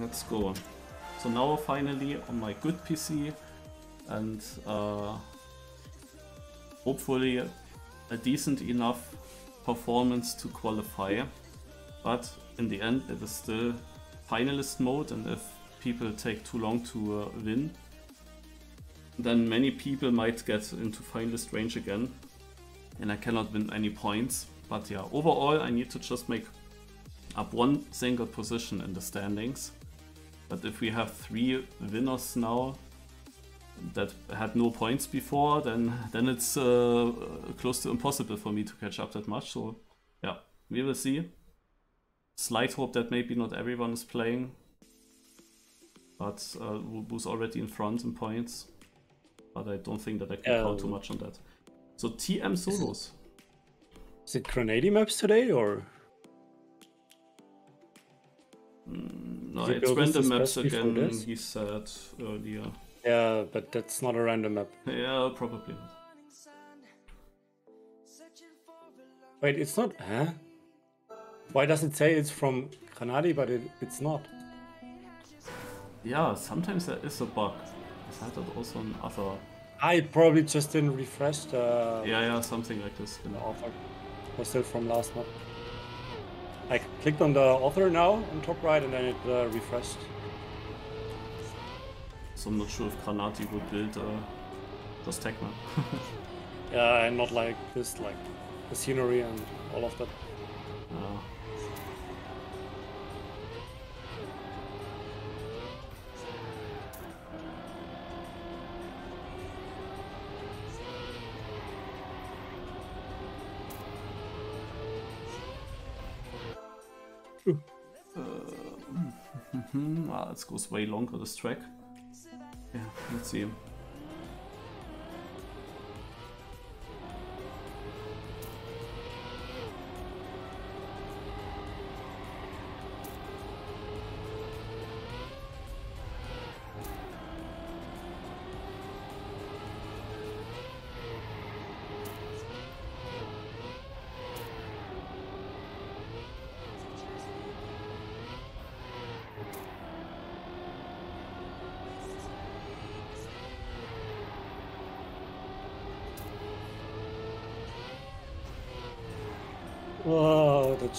let's go. So now finally on my good PC and uh, hopefully a decent enough performance to qualify. But in the end it is still finalist mode and if people take too long to uh, win, then many people might get into finalist range again and I cannot win any points. But yeah, overall I need to just make up one single position in the standings. But if we have three winners now that had no points before, then then it's uh, close to impossible for me to catch up that much. So yeah, we will see. Slight hope that maybe not everyone is playing, but uh, who's already in front in points. But I don't think that I can count too much on that. So TM solos. Is it GranaDy maps today or? Mm, no, it's random maps again, he said earlier. Yeah, but that's not a random map. Yeah, probably not. Wait, it's not, huh? Why does it say it's from GranaDy, but it, it's not? Yeah, sometimes there is a bug. I had that also an other... I probably just didn't refresh the... Yeah, yeah, something like this. The author was still from last month. I clicked on the author now on top right and then it uh, refreshed. So I'm not sure if GranaDy would build uh, just Tecma. yeah, and not like this, like the scenery and all of that. Uh, ah, this goes way longer, this track. Yeah, let's see.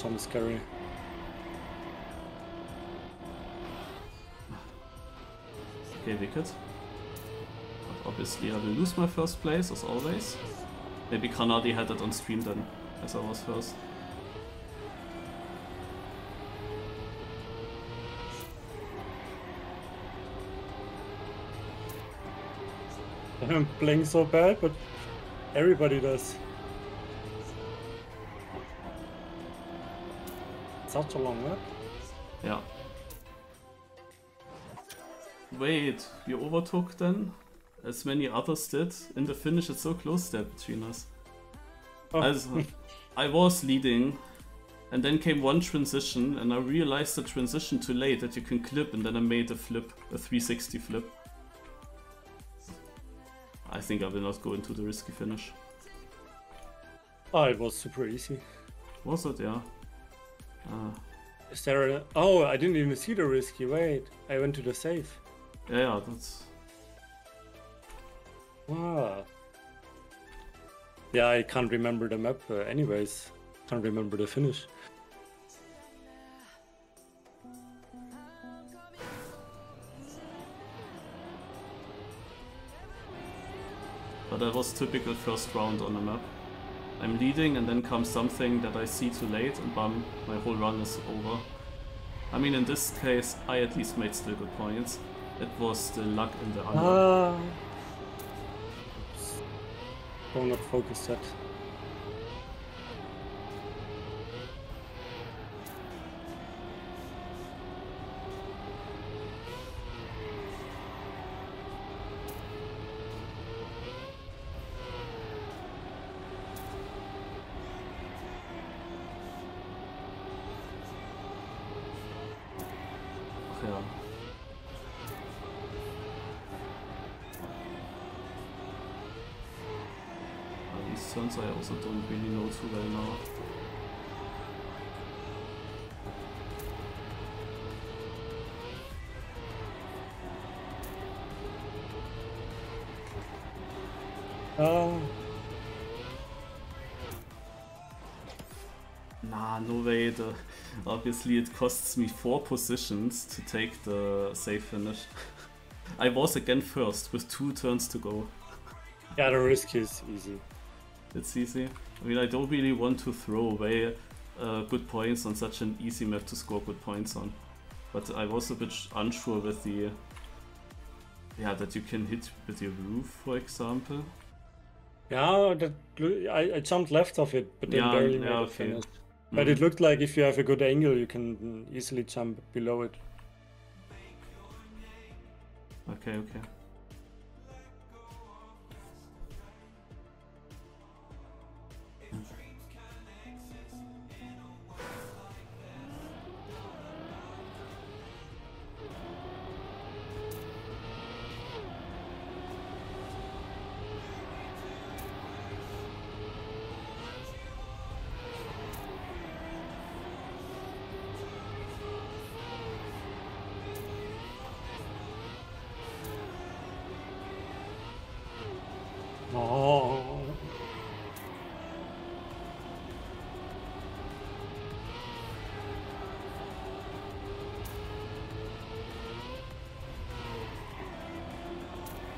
That sounds scary. Okay, wicked. But obviously I will lose my first place, as always. Maybe GranaDy had it on stream then, as I was first. I'm playing so bad, but everybody does. Such a long map. Yeah. Wait, you overtook then? As many others did? In the finish it's so close there between us. Ah. Oh. Also, I was leading and then came one transition and I realized the transition too late that you can clip and then I made a flip, a 360 flip. I think I will not go into the risky finish. Oh, it was super easy. Was it? Yeah. Uh, Is there a... Oh, I didn't even see the risky. Wait, I went to the safe. Yeah, that's... Wow. Yeah, I can't remember the map uh, anyways. Can't remember the finish. But that was typical first round on the map. I'm leading and then comes something that I see too late and bam, my whole run is over. I mean, in this case, I at least made still good points. It was the luck in the under. Ah. Oh, not focus. Obviously, it costs me four positions to take the safe finish. I was again first with two turns to go. yeah, the risk is easy. It's easy. I mean, I don't really want to throw away uh, good points on such an easy map to score good points on. But I was a bit unsure with the... Yeah, that you can hit with your roof, for example. Yeah, that I, I jumped left of it, but then Yeah, barely yeah, made okay. finish. But it Mhm. looked like if you have a good angle, you can easily jump below it. Okay, okay.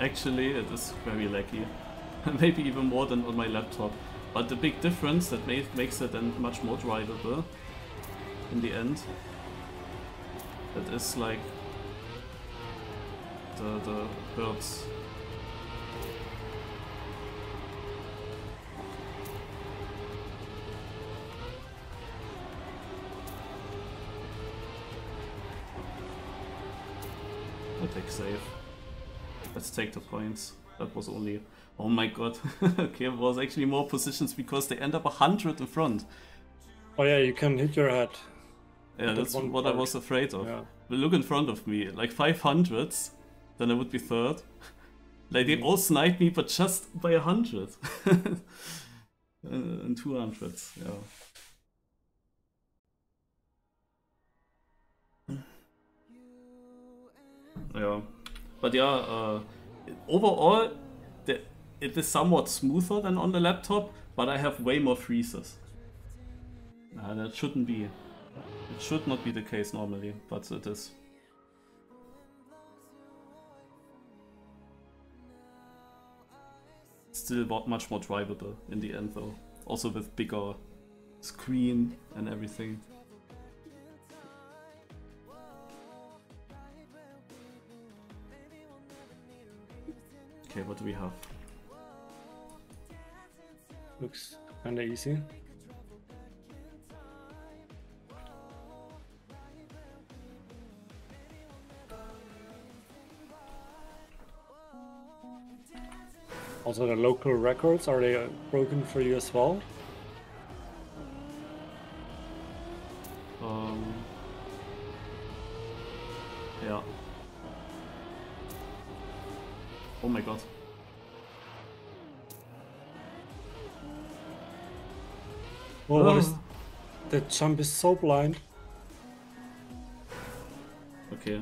Actually, it is very laggy. Maybe even more than on my laptop. But the big difference that ma makes it then much more drivable in the end. That is like the the birds. I take save. Let's take the points. That was only... Oh my god. okay, it was actually more positions because they end up 100 in front. oh yeah, you can hit your head. Yeah, that's one what I was afraid of. Yeah. But look in front of me, like 500s, then I would be third. like they Mm. all sniped me, but just by 100. uh, and 200s, yeah. Yeah, but yeah, uh, overall, the, it is somewhat smoother than on the laptop, but I have way more freezes. Uh, that shouldn't be. It should not be the case normally, but it is. Still much more drivable in the end though. Also with bigger screen and everything. Okay, what do we have? Looks kinda easy. Also, the local records are they uh, broken for you as well? Jump is so blind. Okay,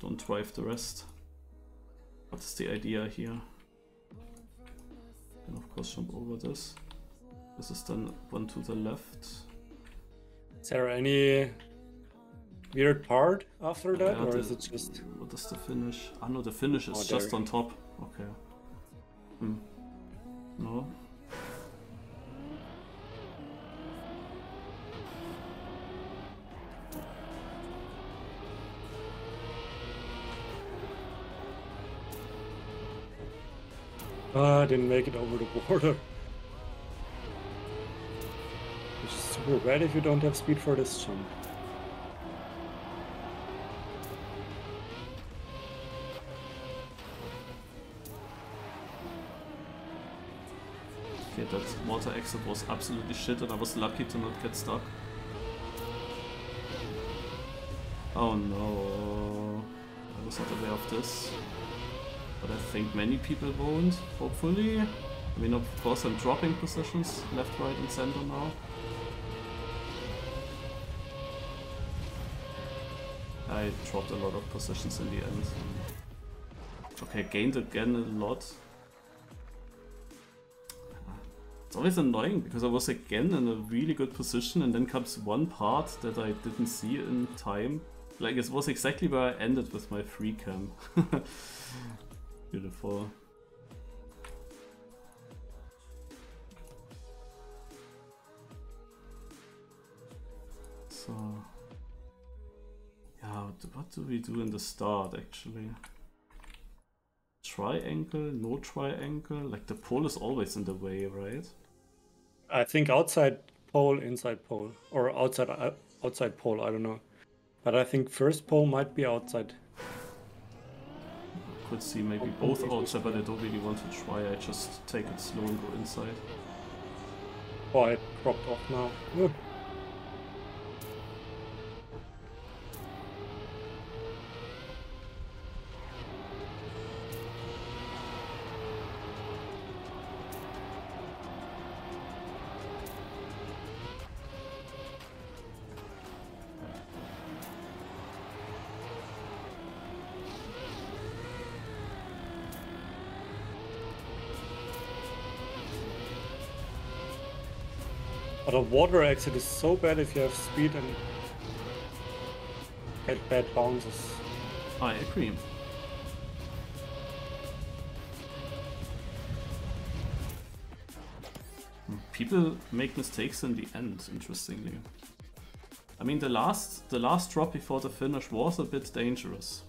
don't drive the rest. What is the idea here? Then of course jump over this. This is then one to the left. Is there any weird part after that, Yeah, or the- is it just? What is the finish? Ah no, the finish is Oh, just on top. Okay. Hmm. Didn't make it over the border. Is super bad if you don't have speed for this jump. Okay, that water exit was absolutely shit and I was lucky to not get stuck. Oh no. I was not aware of this. But I think many people won't, hopefully. I mean, of course I'm dropping positions left, right and center now. I dropped a lot of positions in the end. Okay, gained again a lot. It's always annoying because I was again in a really good position and then comes one part that I didn't see in time. Like it was exactly where I ended with my free cam. Beautiful. So... Yeah, what do we do in the start actually? Triangle, no triangle? Like the pole is always in the way, right? I think outside pole, inside pole, or outside uh, outside pole. I don't know, but I think first pole might be outside. Could see maybe both outside, but I don't really want to try. I just take it slow and go inside. Oh, it dropped off now. A water exit is so bad if you have speed and get bad bounces. I agree. People make mistakes in the end, interestingly. I mean, the last the last drop before the finish was a bit dangerous.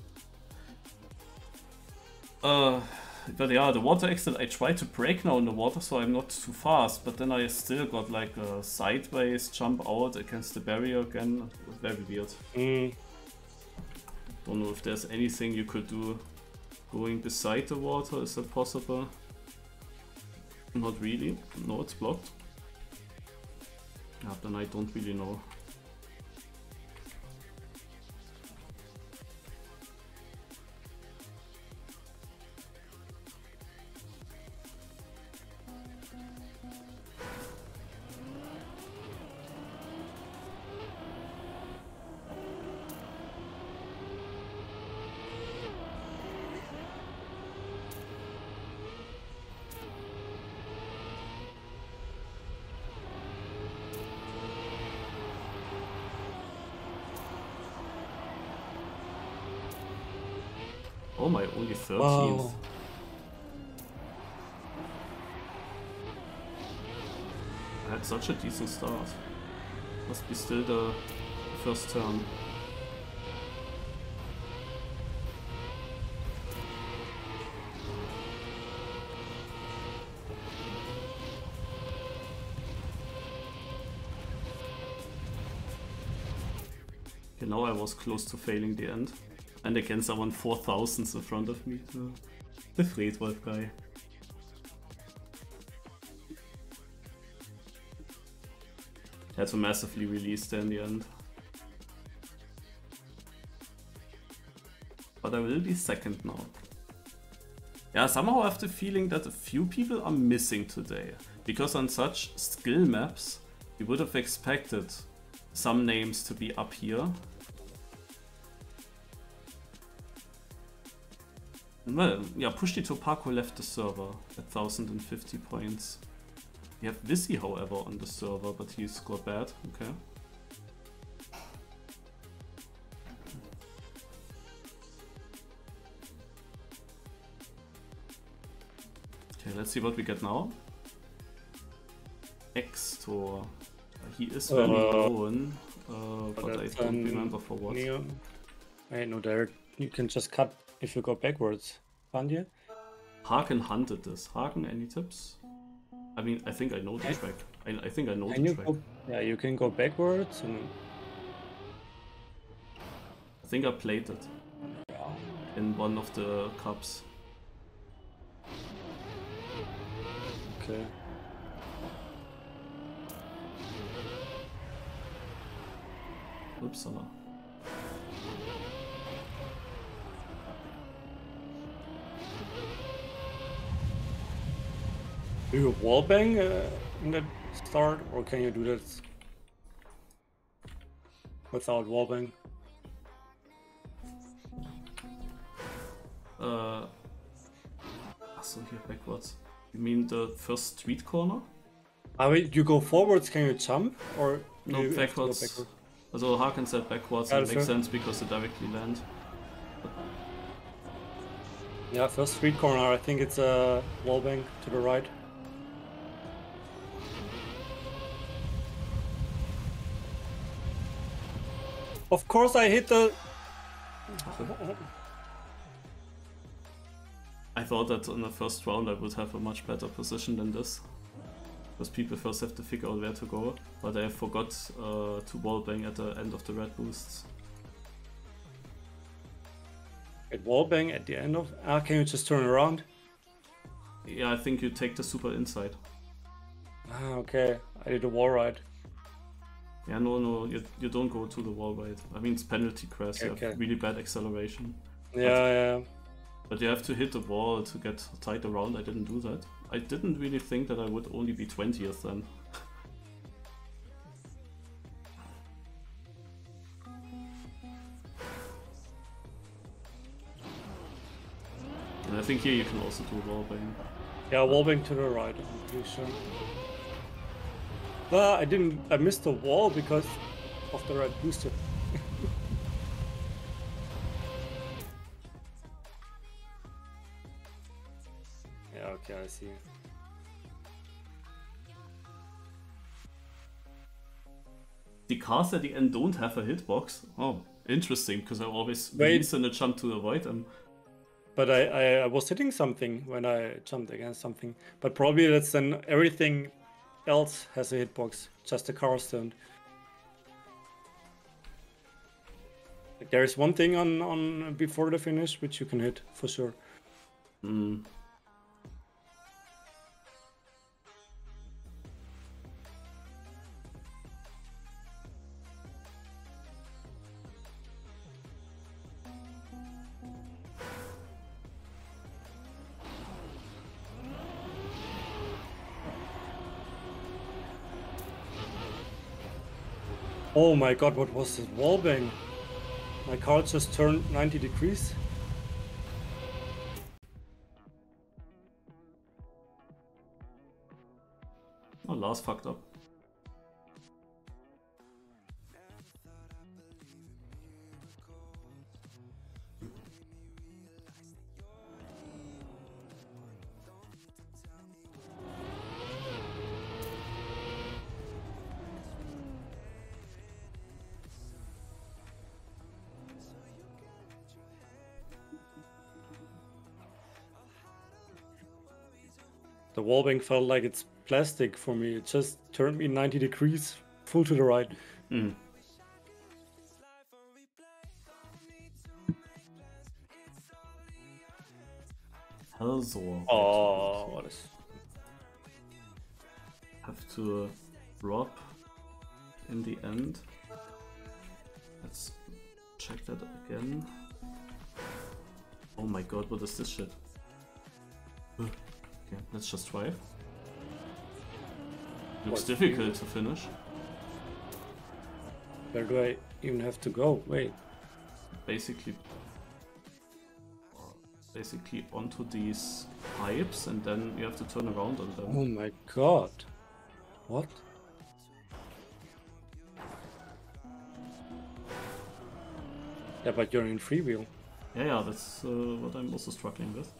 Uh, but yeah, the water exit, I tried to break now in the water so I'm not too fast, but then I still got like a sideways jump out against the barrier again. It was very weird. Mm. Don't know if there's anything you could do going beside the water, is that possible? Not really. No, it's blocked. Yeah, then I don't really know. 13th. Wow. I had such a decent start. Must be still the first turn. Okay, now I was close to failing the end. And again someone 4000s in front of me. So the Fredwolf guy. Had to massively release there in the end. But I will be second now. Yeah, somehow I have the feeling that a few people are missing today. Because on such skill maps, you would have expected some names to be up here. Well, yeah, Pushti Topako left the server at 1050 points. We have Visi, however, on the server, but he scored bad. Okay. Okay, let's see what we get now. Extor. He is well Uh, known, uh, but I don't um, remember for what. Neon. Wait, no, there. You can just cut if you go backwards. Can't you? Hagn hunted this. Hagn, any tips? I mean, I think I know the track. I, I think I know the you track. go? Yeah, you can go backwards and. I think I played it in one of the cups. Okay. Uppsala. Do you wallbang uh, in the start, or can you do that without wallbang? Uh, so here backwards. You mean the first street corner? I mean, you go forwards, can you jump? Or No, you have to go backwards. backward? Also Hagn said backwards, Yeah, it makes sure. sense because they directly land. Yeah, first street corner, I think it's a wall bank to the right. Of course I hit the... I thought that in the first round I would have a much better position than this. Because people first have to figure out where to go, but I forgot uh, to wallbang at the end of the red boosts. At wall bang at the end of... Ah, can you just turn around? Yeah, I think you take the super inside. Ah, okay. I did a wall ride. Yeah, no, no, you, you don't go to the wall right. I mean, it's penalty crash, you have really bad acceleration. Yeah, yeah. But you have to hit the wall to get tight around. I didn't do that. I didn't really think that I would only be 20th then. and I think here you can also do a wall bang. Yeah, wall bang to the right, I'm pretty sure. Ah, I didn't... I missed the wall because of the red booster. yeah, okay, I see. The cars at the end don't have a hitbox. Oh, interesting, because I always Wait. and a jump to avoid them. But I, I, I was hitting something when I jumped against something. But probably that's then everything else has a hitbox, just the cars don't. Like there is one thing on, on before the finish which you can hit for sure. Hmm. Oh my god, what was this wall bang? My car just turned 90 degrees. Oh, Lars fucked up. The wall bang felt like it's plastic for me. It just turned me 90 degrees, full to the right. Hmm. Hellzor. Oh, what is... Have to drop in the end. Let's check that again. Oh my god, what is this shit? Okay, let's just try it. Looks What? difficult to finish. Where do I even have to go? Wait. Basically, basically onto these pipes, and then you have to turn around on them. Oh my god. What? Yeah, but you're in freewheel. Yeah, yeah, that's uh, what I'm also struggling with.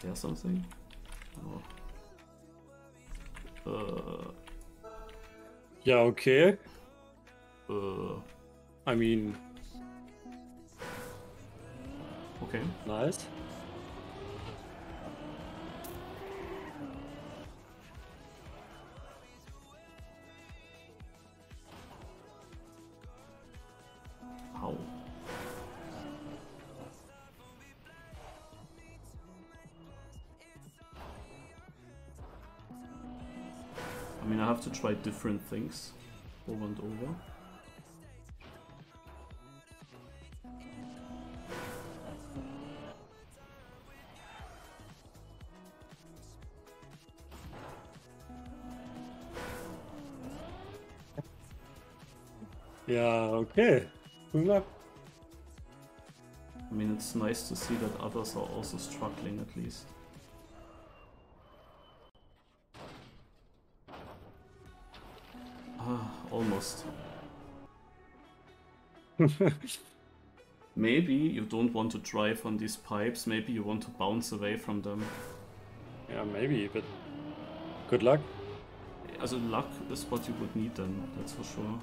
Is there something? Oh. Uh, Yeah, okay. uh, I mean, okay. nice. Try different things over and over. Yeah, okay. I mean, it's nice to see that others are also struggling at least. almost. maybe you don't want to drive on these pipes, maybe you want to bounce away from them. Yeah, maybe, but good luck. Also luck is what you would need then, that's for sure.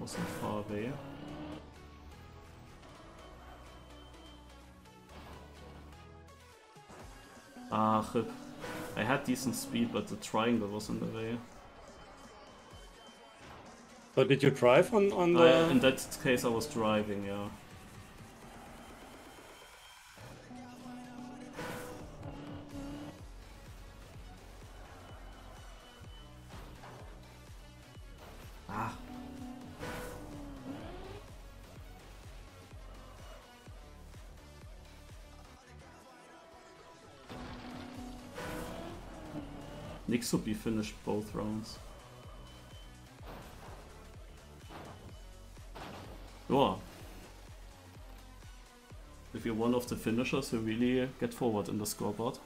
Wasn't far away. Ah, I had decent speed, but the triangle was in the way. So did you drive on, on the... Uh, in that case I was driving, yeah. Be finished both rounds. Yeah. If you're one of the finishers, you really get forward in the scoreboard.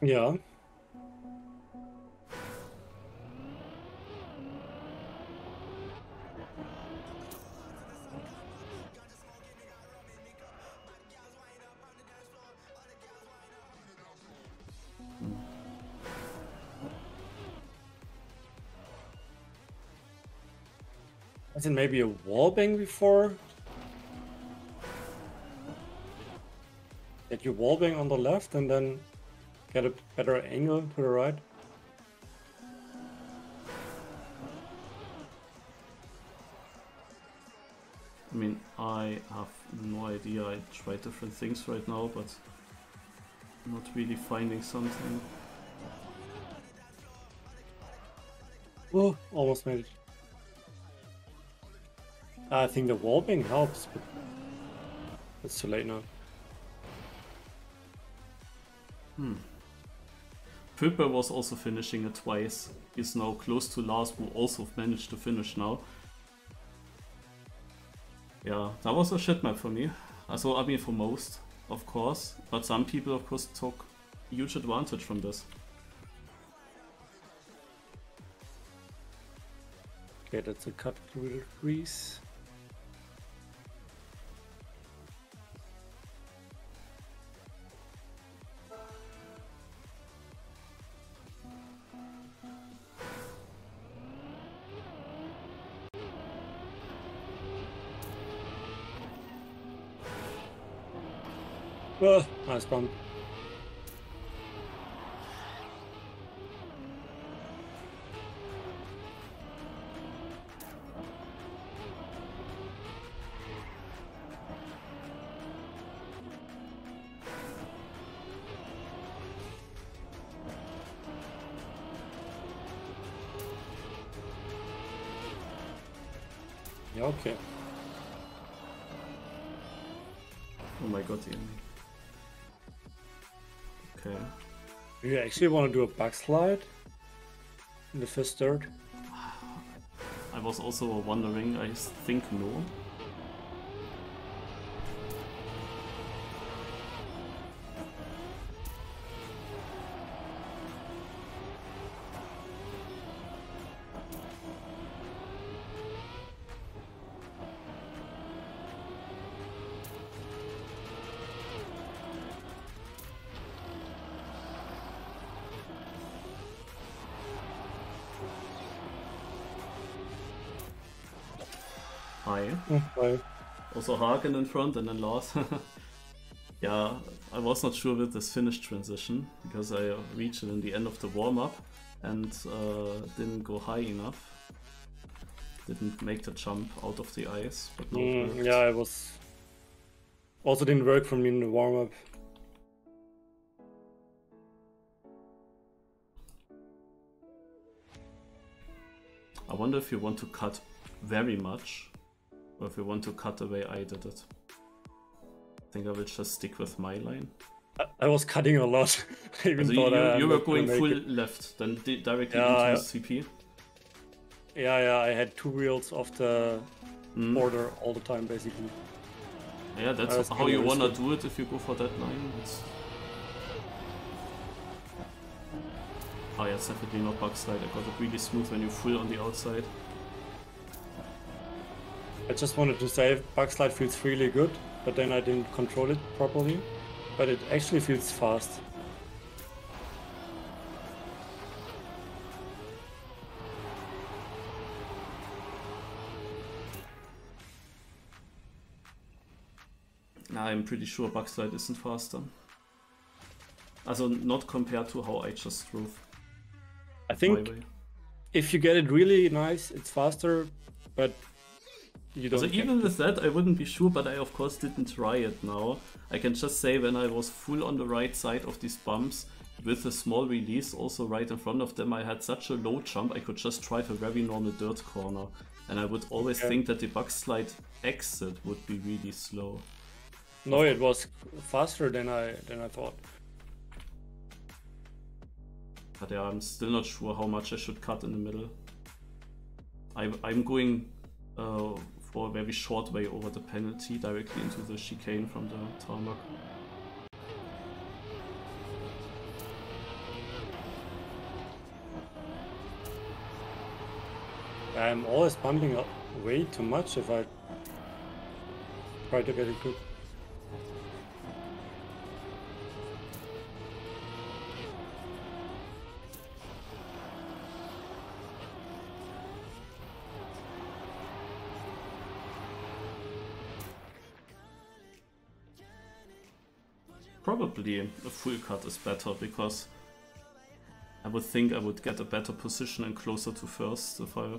Yeah. Isn't maybe a wallbang before? Get your wallbang on the left and then get a better angle to the right. I mean, I have no idea. I try different things right now, but I'm not really finding something. Oh, almost made it. I think the wallbang helps, but it's too late now. Hmm. Pippa was also finishing it twice. He's now close to Lars, who also managed to finish now. Yeah, that was a shit map for me. Also, I mean, for most, of course. But some people, of course, took huge advantage from this. Okay, that's a cut through the trees. Oh, actually want to do a backslide in the first third? I was also wondering, I think no. Also Hagn in front and then Lars. yeah, I was not sure with this finish transition because I reached it in the end of the warm-up and uh, didn't go high enough. Didn't make the jump out of the ice. But mm, yeah, it was also didn't work for me in the warm-up. I wonder if you want to cut very much or if we want to cut the way I did it. I think I will just stick with my line. I, was cutting a lot. even also you, you, you were going full it. left, then directly yeah, into I, CP. Yeah, yeah, I had two wheels off the mm. border all the time, basically. Yeah, that's how you wanna do it if you go for that line. It's... Oh yeah, it's definitely not bug slide. I got it really smooth when you're full on the outside. I just wanted to say bug slide feels really good, but then I didn't control it properly. But it actually feels fast. I'm pretty sure bug slide isn't faster. Also not compared to how I just drove. I think if you get it really nice, it's faster, but you don't. So even with that, I wouldn't be sure, but I of course didn't try it now. I can just say when I was full on the right side of these bumps, with a small release also right in front of them, I had such a low jump, I could just drive a very normal dirt corner. And I would always okay. think that the bug slide exit would be really slow. No, it was faster than I than I thought. But yeah, I'm still not sure how much I should cut in the middle. I, I'm going uh, for a very short way over the penalty directly into the chicane from the tarmac. I'm always bumping up way too much if I try to get it good. Probably a full cut is better because I would think I would get a better position and closer to first if I.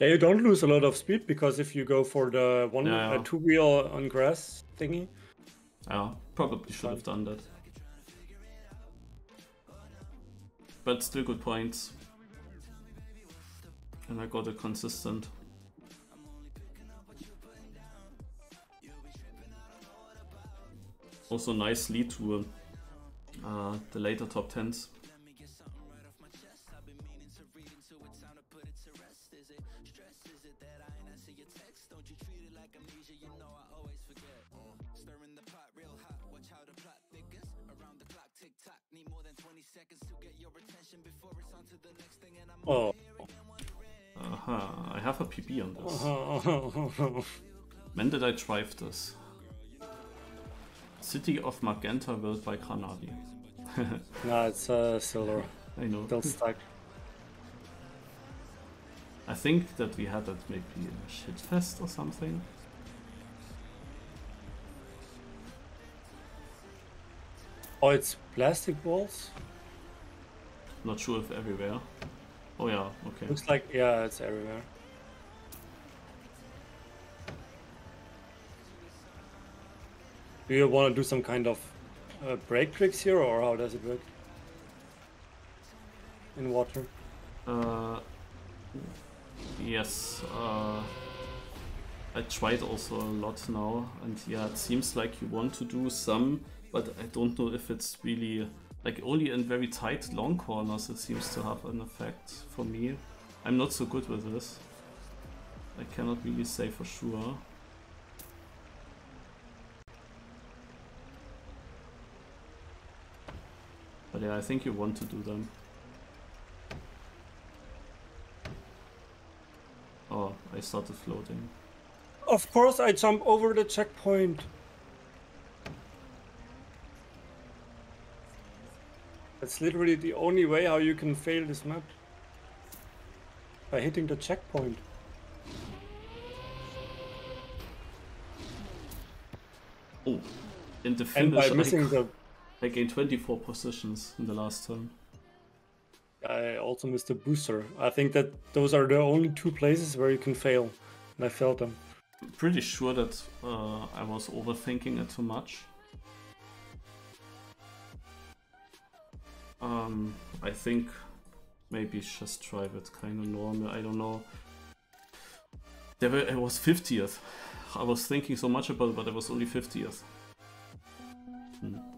Yeah, you don't lose a lot of speed because if you go for the one yeah. Uh, two wheel on grass thingy. Yeah, probably should have done that. But still good points. And I got a consistent. Also nice lead to uh, the later top 10s. Oh. Aha, I have a PB on this. when did I drive this? City of Magenta built by GranaDy. no, it's uh, Silver. I know. Still stuck. I think that we had that maybe in a shitfest or something. Oh, it's plastic balls? Not sure if everywhere. Oh yeah, okay. Looks like, yeah, it's everywhere. Do you want to do some kind of uh, brake tricks here, or how does it work? In water? Uh, yes. Uh, I tried also a lot now, and yeah, it seems like you want to do some, but I don't know if it's really like only in very tight long corners. It seems to have an effect for me. I'm not so good with this. I cannot really say for sure. But yeah, I think you want to do them. Oh, I started floating. Of course I jump over the checkpoint. That's literally the only way how you can fail this map. By hitting the checkpoint. Oh, in the finish and by missing the I gained 24 positions in the last turn. I also missed a booster. I think that those are the only two places where you can fail, and I failed them. I'm pretty sure that uh, I was overthinking it too much. Um, I think maybe just drive it kind of normal. I don't know. There were, I was 50th. I was thinking so much about it, but I was only 50th. Hmm.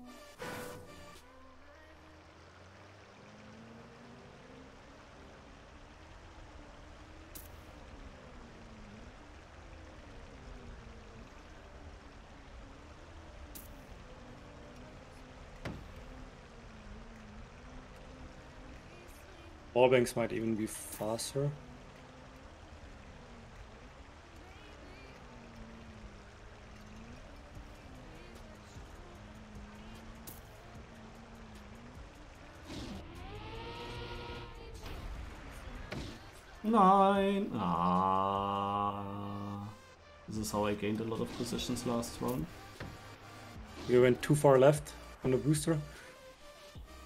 Wallbangs might even be faster. Nine. Ah. This is how I gained a lot of positions last round. You went too far left on the booster.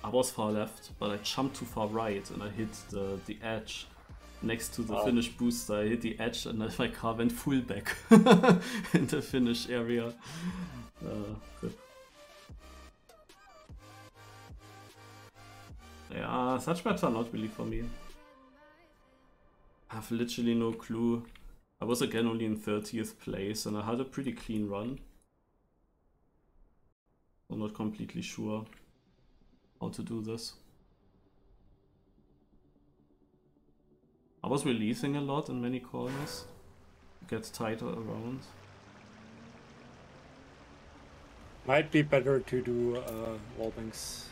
I was far left, but I jumped too far right and I hit the, the edge next to the finish booster. I hit the edge and my car went full back in the finish area. Uh, yeah, such maps are not really for me. I have literally no clue. I was again only in 30th place and I had a pretty clean run. I'm not completely sure how to do this. I was releasing a lot in many corners. Get tighter around. Might be better to do uh, wallbangs.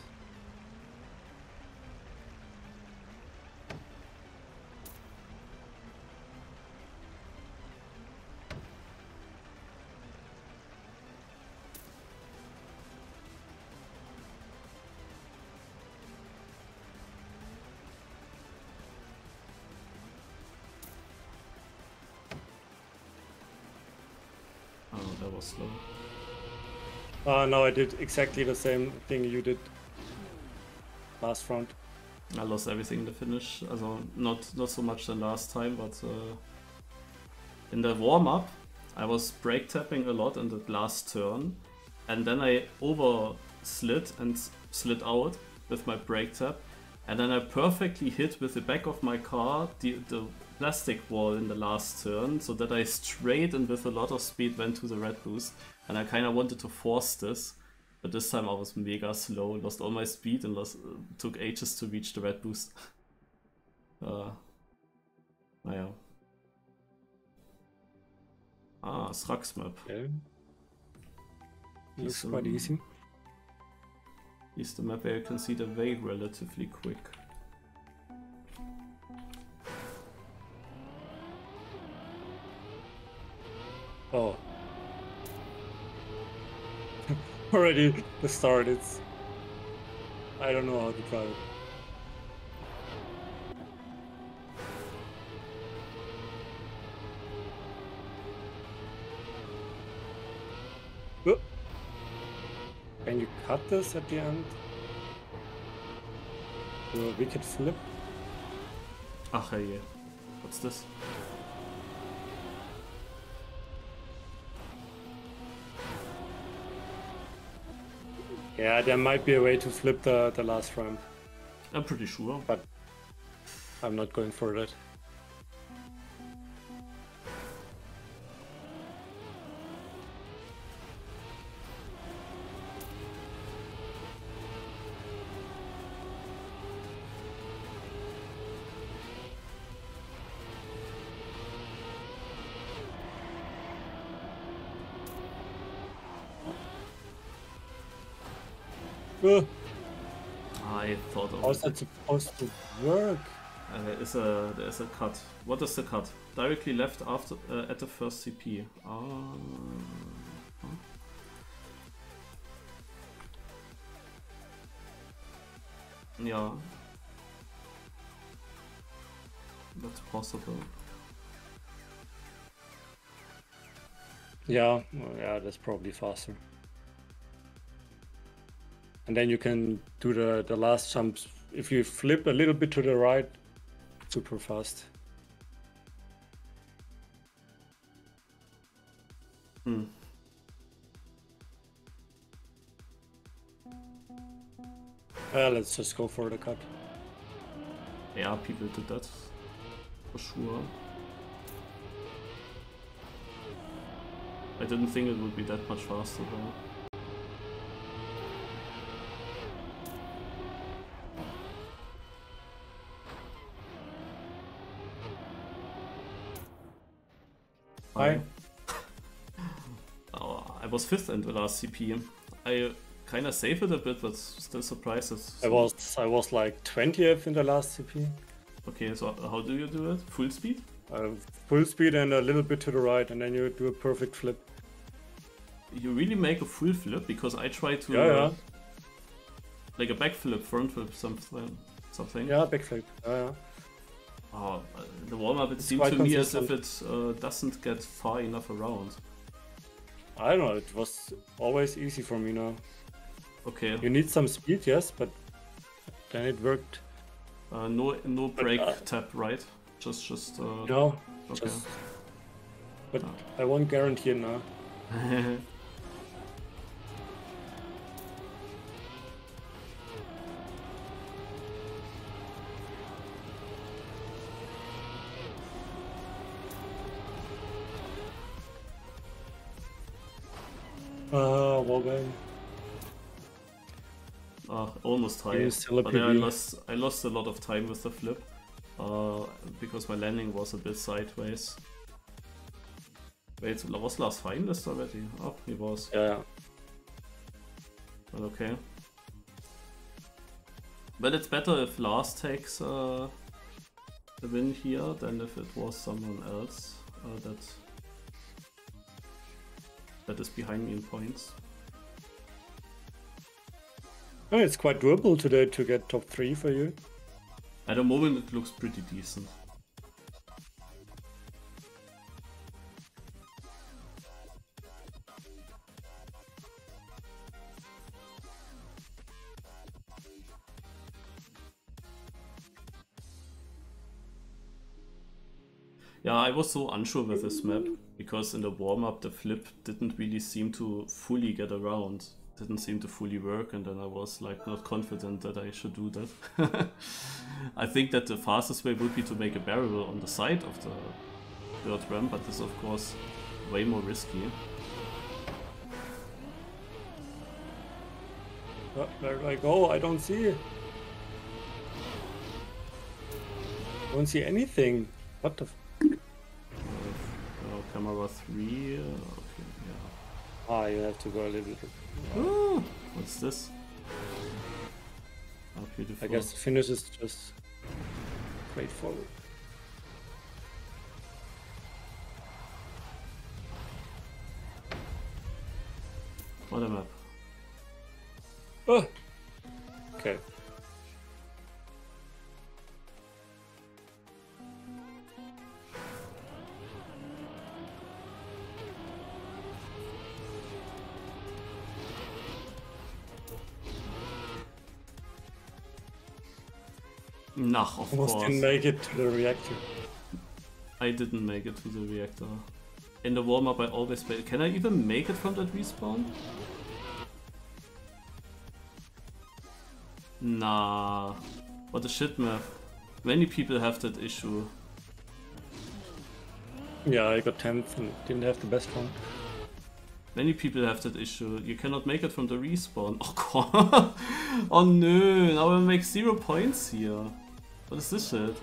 Was slow. Uh, no, I did exactly the same thing you did last round. I lost everything in the finish. Also not not so much than last time, but uh, in the warm up, I was brake tapping a lot in the last turn, and then I over slid and slid out with my brake tap, and then I perfectly hit with the back of my car the the plastic wall in the last turn, so that I straight and with a lot of speed went to the red boost, and I kind of wanted to force this. But this time I was mega slow, lost all my speed, and lost, uh, took ages to reach the red boost. uh, naja. Ah, Srax map. Okay. Looks quite easy. Is the map where you can see the way relatively quick. Oh. Already the start, it's... I don't know how to drive it. Can you cut this at the end? A wicked flip? Ach hey, what's this? Yeah, there might be a way to flip the, the last ramp, I'm pretty sure. but I'm not going for that. Uh, I thought of how's it. that supposed to work? Uh, there is a there is a cut. What is the cut? Directly left after uh, at the first CP. Ah. huh? Yeah. That's possible. Yeah, yeah, that's probably faster. And then you can do the, the last jumps. If you flip a little bit to the right, super fast. Hmm. Uh, let's just go for the cut. Yeah, people did that for sure. I didn't think it would be that much faster though. Was fifth in the last CP. I kind of saved it a bit, but still surprised. I was I was like 20th in the last CP. Okay, so how do you do it? Full speed? Uh, full speed and a little bit to the right, and then you do a perfect flip. You really make a full flip because I try to Yeah, yeah. uh, like a backflip, front flip, something, something. Yeah, backflip. Yeah, yeah. Oh, uh, the warm up it It's seemed to me as if it uh, doesn't get far enough around. I don't know. It was always easy for me now. Okay, You need some speed, yes, but then it worked. uh, no no brake uh, tap, right? Just just uh, No, okay. just. But I won't guarantee it now. Uh, wallbang. Uh, almost high. A but then I lost I lost a lot of time with the flip. Uh, because my landing was a bit sideways. Wait, was Lars finalist already? Oh, he was. Yeah. But okay. But it's better if Lars takes uh, the win here than if it was someone else uh, that that is behind me in points. Oh, it's quite doable today to get top three for you. At the moment, it looks pretty decent. Yeah, I was so unsure with this map because in the warm up the flip didn't really seem to fully get around, didn't seem to fully work, and then I was like not confident that I should do that. I think that the fastest way would be to make a barrel on the side of the third ramp, but this is of course way more risky. Where do I go? I don't see. Don't see anything. What the? F- camera 3, uh, okay, yeah. ah, you have to go a little bit. Ah, what's this? Oh, beautiful. I guess the finish is just straightforward. What a map. Oh. Okay. Nah, of Almost course. didn't make it to the reactor. I didn't make it to the reactor. In the warm up, I always fail. Can I even make it from that respawn? Nah. What a shit map. Many people have that issue. Yeah, I got 10th and didn't have the best one. Many people have that issue. You cannot make it from the respawn. Oh god. oh no. Now I make zero points here. What is this shit?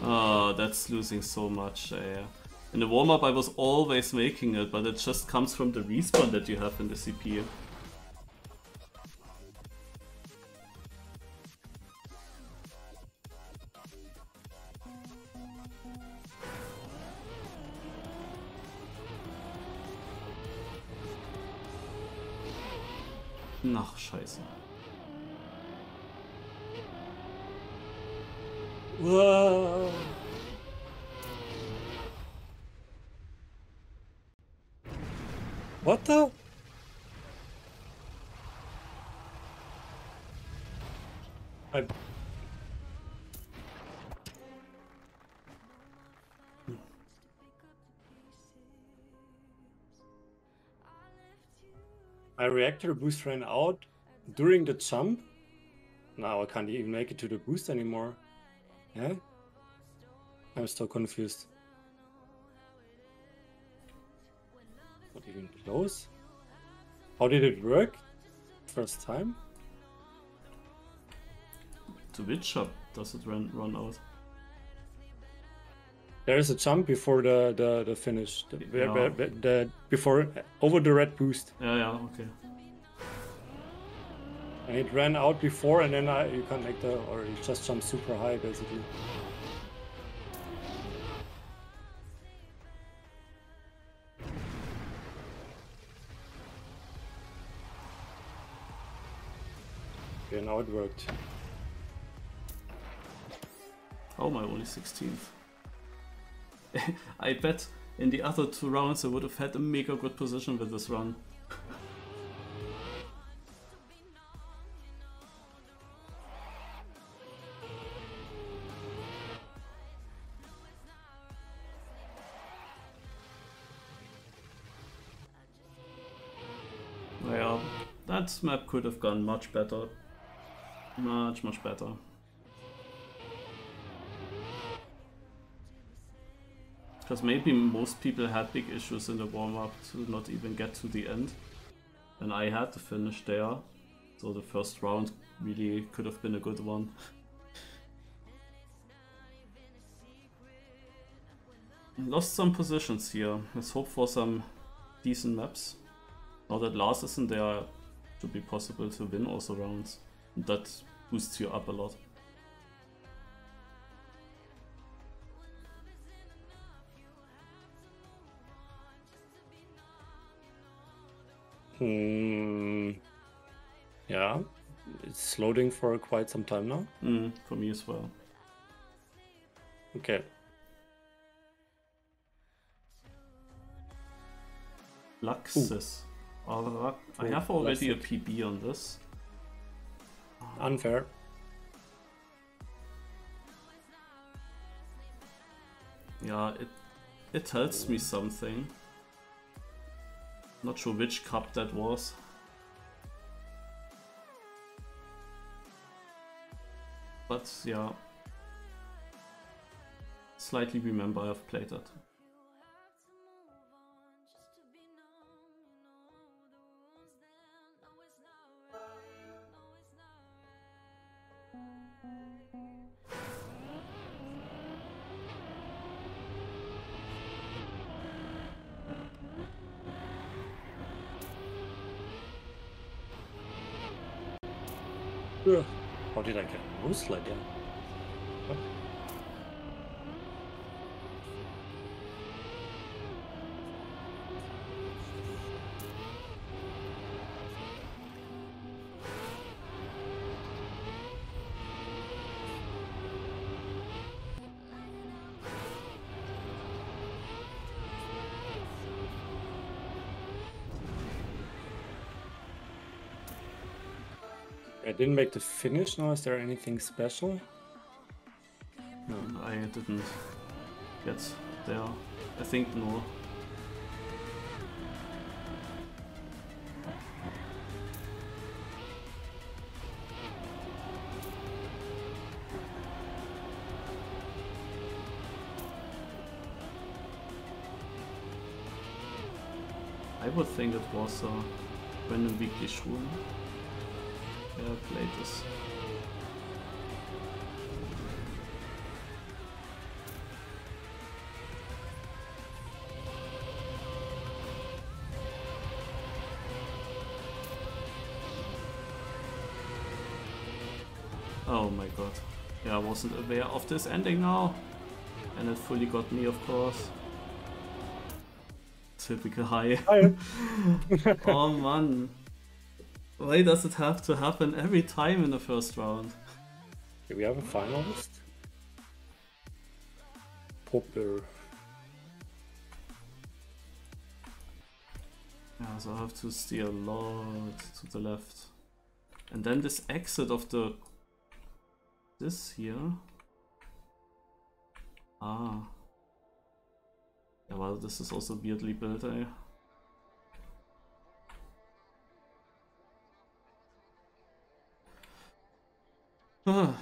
Oh, that's losing so much. eh. In the warm-up I was always making it, but it just comes from the respawn that you have in the CP. Ach, scheiße. Whoa. What the? Reactor boost ran out during the jump. Now I can't even make it to the boost anymore. Yeah? I'm still confused. Not even close? How did it work? First time? To which shop does it run run out? There is a jump before the the, the finish. The, where- Yeah. where- where- the- before over the red boost. Yeah, yeah, okay. And it ran out before, and then I, you can't make the, or you just jump super high, basically. Okay, now it worked. Oh, my only 16th. I bet in the other two rounds I would have had a mega good position with this run. Well, that map could have gone much better. Much, much better. Because maybe most people had big issues in the warm-up to not even get to the end. And I had to finish there. So the first round really could have been a good one. Lost some positions here. Let's hope for some decent maps. Now that Lars isn't there, should be possible to win also rounds. That boosts you up a lot. Hmm. Yeah, it's loading for quite some time now. Mm, for me as well. Okay. Luxus. Uh, I have already a. PB on this. Unfair. Yeah, it it tells me something. Not sure which cup that was. But yeah. Slightly remember I've played that. Did I didn't make the finish now. Is there anything special? No. I didn't get there. I think no. I would think it was a random weekly Schulen. Played this. Oh my god. Yeah, I wasn't aware of this ending now. And it fully got me, of course. Typical high. Hi. oh man. Why does it have to happen every time in the first round? Do we have a finalist? Popper. Yeah, so I have to steer a lot to the left. And then this exit of the... This here. Ah. Yeah, well, this is also weirdly built, eh? Ah.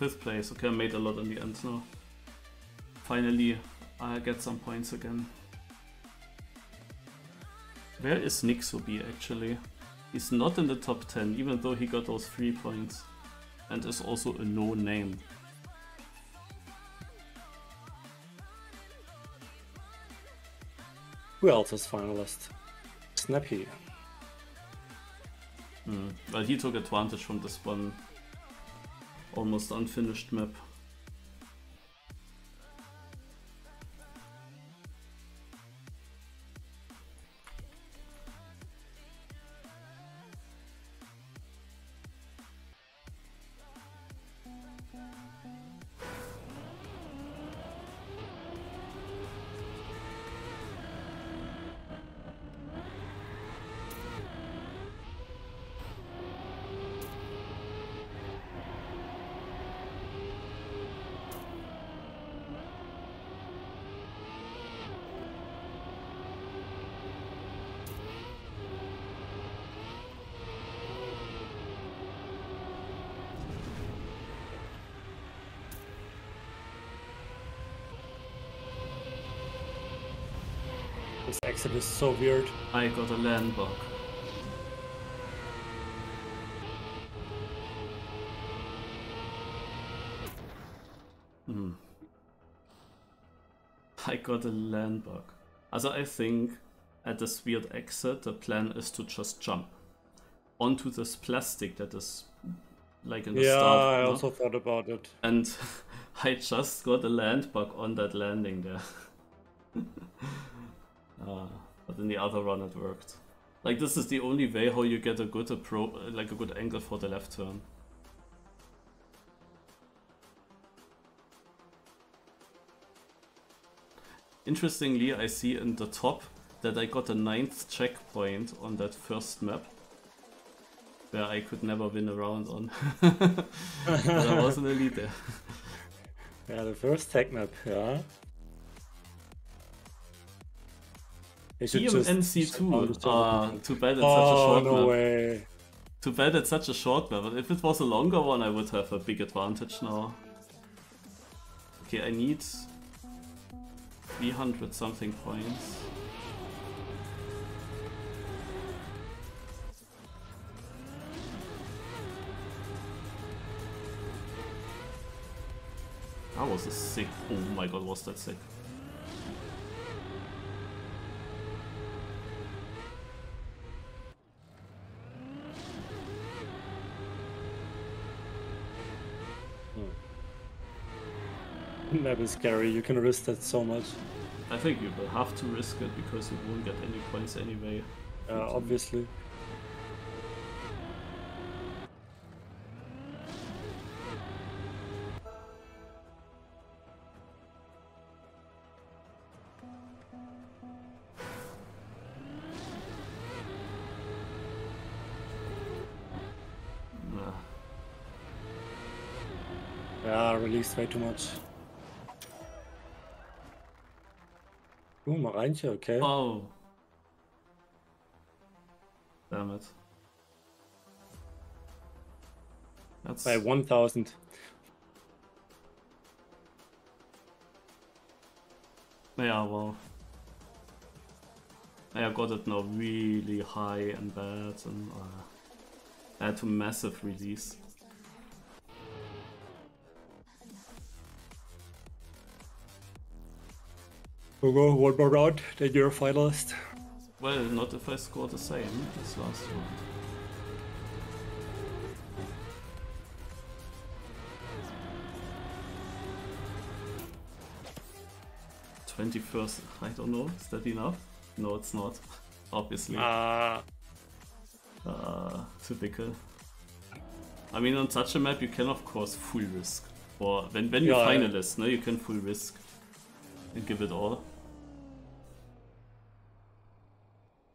Fifth place. Okay, I made a lot in the end now. Finally, I get some points again. Where is Nixobi actually? He's not in the top 10, even though he got those 3 points. And is also a no name. Who else is finalist? Snappy. Hmm. Well, he took advantage from this one almost unfinished map. Is so weird. I got a land bug. Hmm. I got a land bug. Also I think at this weird exit the plan is to just jump onto this plastic that is like in the yeah, start. I no? also thought about it. And I just got a land bug on that landing there. the other run it worked. Like this is the only way how you get a good appro like a good angle for the left turn. Interestingly, I see in the top that I got a ninth checkpoint on that first map. Where I could never win a round on. but I was an elite there. Yeah, the first tech map, yeah. They should just- TMNC2. Uh, too bad it's such a Oh, short no map. way. Too bad it's such a short map. If it was a longer one, I would have a big advantage now. Okay, I need 300 something points. That was a sick. Oh my god, was that sick? Is scary, you can risk that so much. I think you will have to risk it because you won't get any points anyway. Yeah, obviously. Yeah, released way too much. Ooh, Marijntje, okay. Oh. Damn it. That's By 1000. yeah, well. I got it now really high and bad and uh, I had to massive release. We'll go one more round, then you're a finalist. Well, not if I score the same this last round. Twenty-first. I don't know. Is that enough? No, it's not. Obviously. Ah, Uh, typical. I mean, on such a map, you can of course full risk. Or when when you're Yeah, finalist, no, you can full risk and give it all.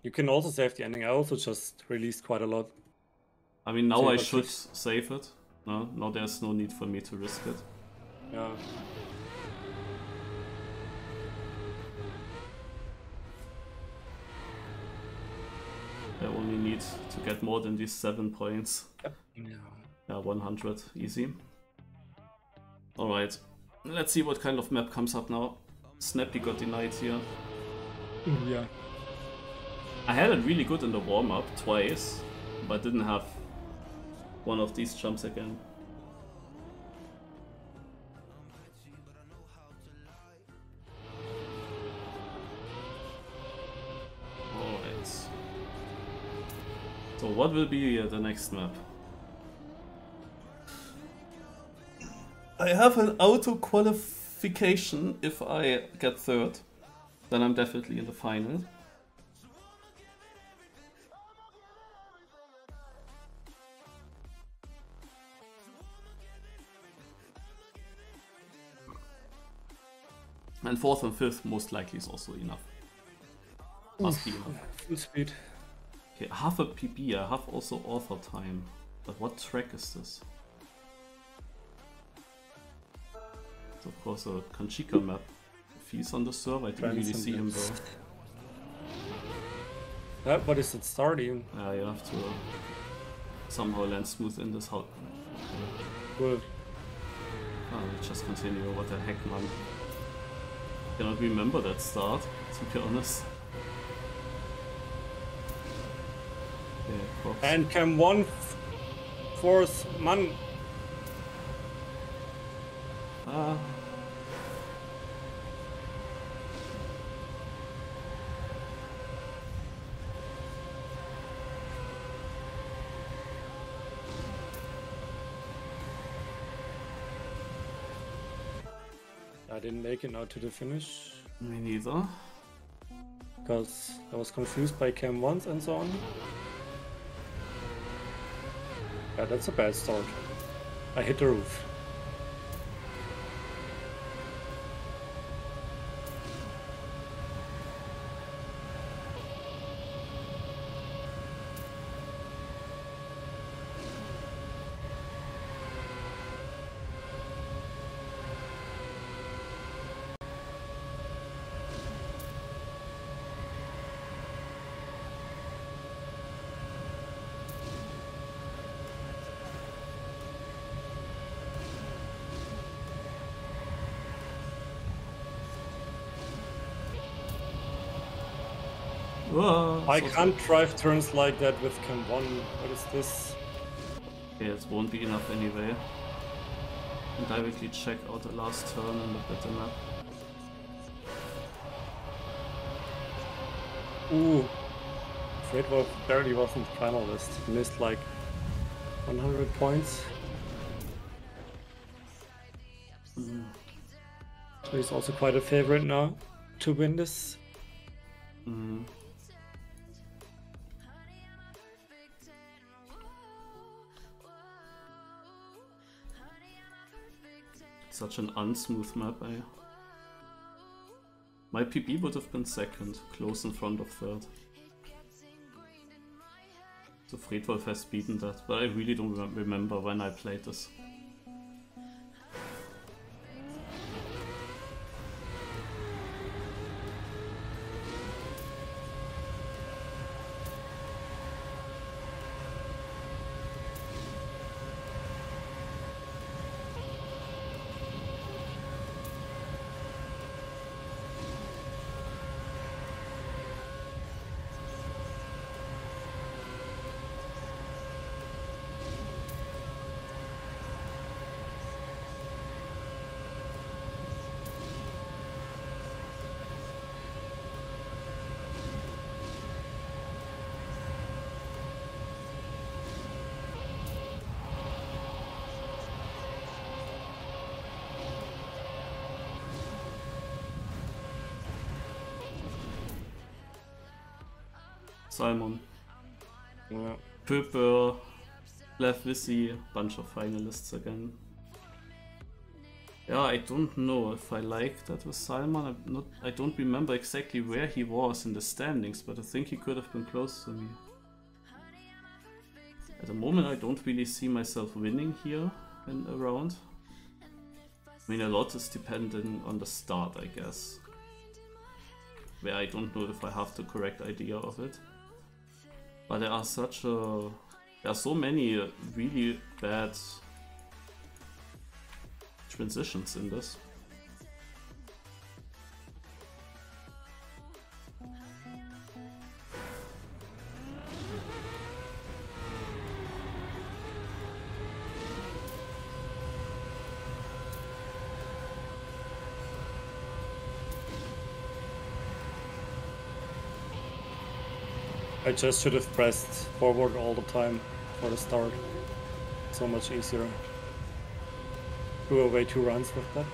You can also save the ending. I also just released quite a lot. I mean, now Save I should six. save it. No, now there's no need for me to risk it. Yeah. I only need to get more than these 7 points. Yeah. Yeah, 100, easy. Alright, let's see what kind of map comes up now. Snappy got denied here. Yeah. I had it really good in the warm-up twice, but didn't have one of these jumps again. Alright. So what will be uh, the next map? I have an auto qualification if I get third. Then I'm definitely in the final. And fourth and fifth most likely is also enough. Must be enough. Full speed. Okay, half a PB, I have also author time. But what track is this? It's of course a Kanchika map. If he's on the server, I didn't really see him though. Uh, what is it starting? Yeah, you have to somehow land smooth in this house. Cool. Ah, we just continue, what the heck man. Cannot remember that start, to be honest. Yeah. And cam one fourth man. Ah. I didn't make it out to the finish Me neither. because I was confused by cam ones and so on. Yeah, that's a bad start. I hit the roof. I so- can't drive turns like that with cam one. What is this? Okay, it won't be enough anyway. And directly check out the last turn and look at the map. Ooh. Fred Wolf barely wasn't finalist. Missed like 100 points. Mm. So he's also quite a favorite now to win this. Such an unsmooth map, eh? My PB would have been second, close in front of third. So Friedwolf has beaten that, but I really don't remember when I played this. Simon, Yeah. Pöper, Lev Visi, bunch of finalists again. Yeah, I don't know if I like that with Salman. I'm not, I don't remember exactly where he was in the standings, but I think he could have been close to me. At the moment, I don't really see myself winning here in a round. I mean, a lot is depending on the start, I guess. Where I don't know if I have the correct idea of it. But there are such a... There are so many really bad transitions in this. Just should have pressed forward all the time for the start. So much easier. Threw away two runs with that.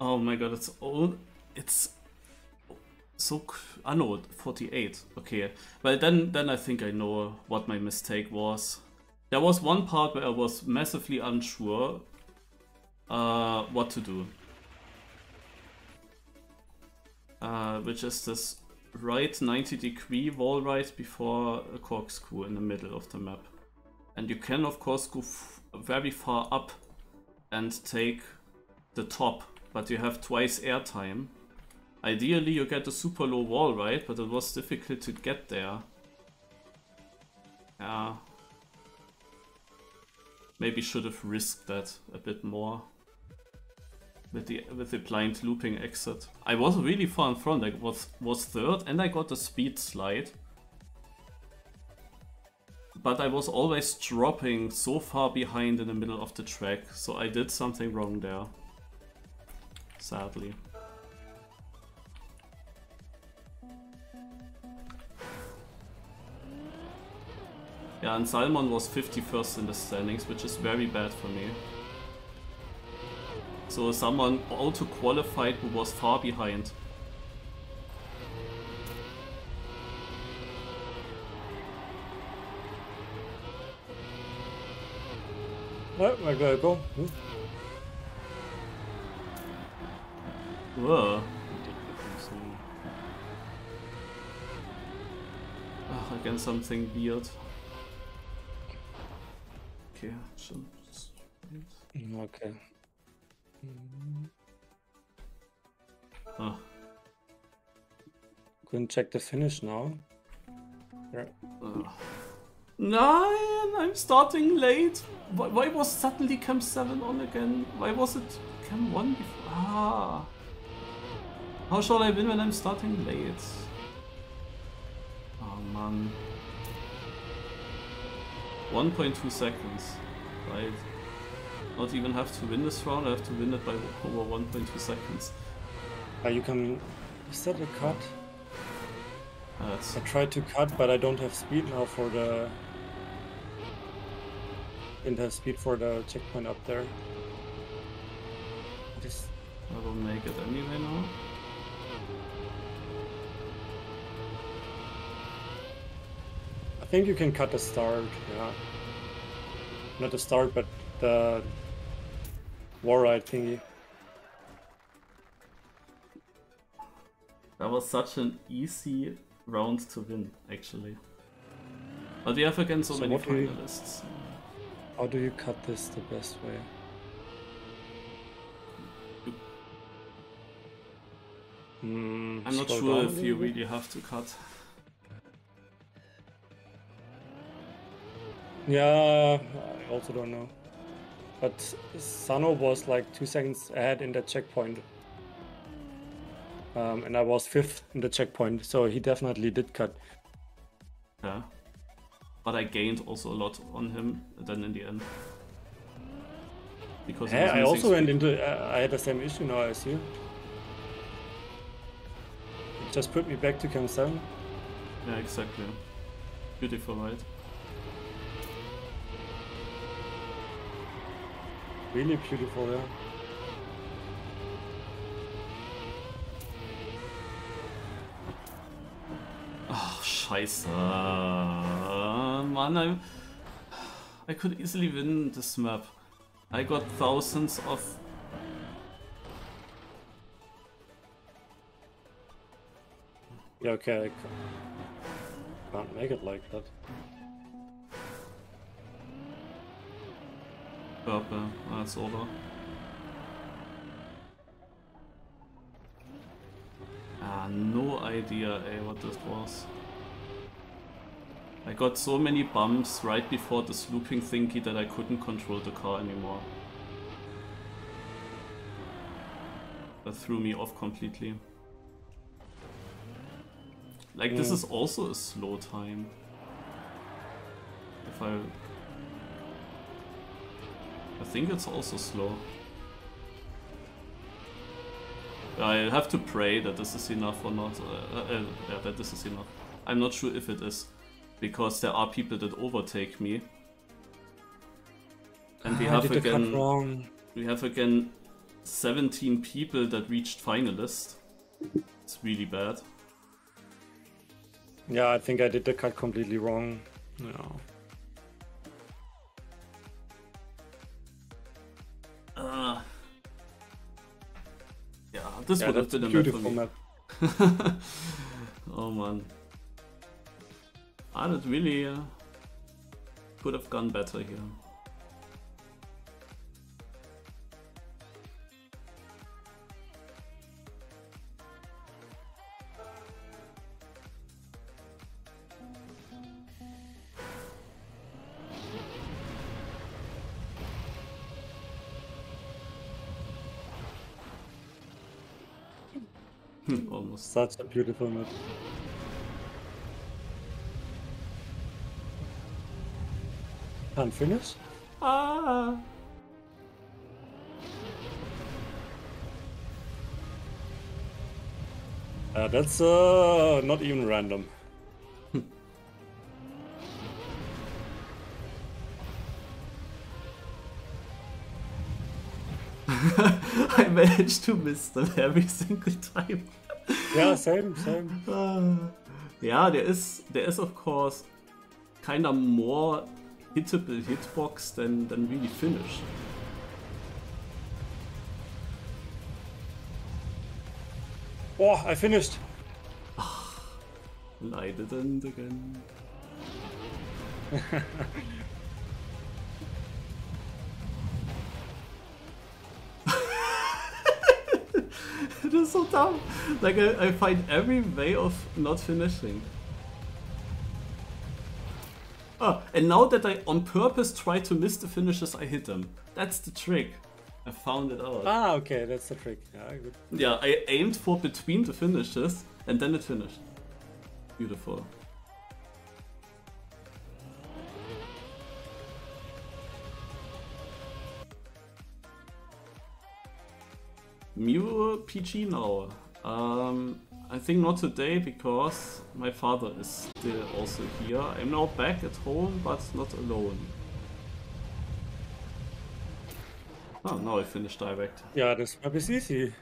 Oh my god, it's all... It's... So... c- Ah no, 48. Okay. Well then, then I think I know what my mistake was. There was one part where I was massively unsure uh, what to do. Uh, which is this right 90 degree wall right before a corkscrew in the middle of the map. And you can of course go very far up and take the top, but you have twice airtime. Ideally you get a super low wall right, but it was difficult to get there. Yeah. Maybe should have risked that a bit more. With the with the blind looping exit. I was really far in front, I was was third and I got a speed slide. But I was always dropping so far behind in the middle of the track, so I did something wrong there. Sadly. Yeah, and Salmon was 51st in the standings, which is very bad for me. So someone auto qualified who was far behind. Where, where do I go? Hmm? Whoa. Ach, again something weird. Okay, schon. Mm, Okay. Ah, Couldn't check the finish now. Yeah. ah. Nine! I'm starting late! Why, why was suddenly Cam 7 on again? Why was it Cam 1 before? Ah! How shall I win when I'm starting late? Oh man. 1.2 seconds. Right. Not even have to win this round, I have to win it by over 1.2 seconds. Uh, you can. Is that a cut? That's I tried to cut, but I don't have speed now for the. Didn't have speed for the checkpoint up there. Just... I will make it anyway now. I think you can cut the start. Yeah. Not the start, but the war ride thingy. That was such an easy round to win, actually. But we have again so, So many what do you- finalists. How do you cut this the best way? Hmm, I'm not sure down if you really have to cut. Yeah, I also don't know. But Sano was like two seconds ahead in that checkpoint. Um, and I was fifth in the checkpoint, so he definitely did cut. Yeah. But I gained also a lot on him then in the end. Because he Hey, I missing also went into. Uh, I had the same issue now as you. Just put me back to 7. Yeah, exactly. Beautiful, right? Really beautiful, yeah. Ach, scheiße. man, I, I could easily win this map. I got thousands of... Yeah, okay, I can't make it like that. Purple, that's over. Ah, no idea, eh, what this was. I got so many bumps right before this looping thingy that I couldn't control the car anymore. That threw me off completely. Like, this Mm. is also a slow time. If I... I think it's also slow. I have to pray that this is enough or not. Uh, uh, yeah, that this is enough. I'm not sure if it is. Because there are people that overtake me. And we I have did the cut again... wrong. We have again 17 people that reached finalist. It's really bad. Yeah, I think I did the cut completely wrong. Yeah. Uh, yeah, this Yeah, would have been a map beautiful me. map. oh man. Ah, that really uh, could have gone better here. Almost. Such a beautiful map. Can't finish? Ah. Uh, that's uh, not even random. I managed to miss them every single time. Yeah, same, same. Uh, yeah, there is there is of course kind of more hittable hitbox than than really finish. Oh, I finished. And I didn't again. Dumb. Like I, I find every way of not finishing. Oh, and now that I on purpose try to miss the finishes, I hit them. That's the trick. I found it out. Ah, okay, that's the trick. Yeah, good. Yeah, I aimed for between the finishes and then it finished. Beautiful. Mew PG now. Um, I think not today because my father is still also here. I'm now back at home but not alone. Oh, now I finished direct. Yeah, this map is easy.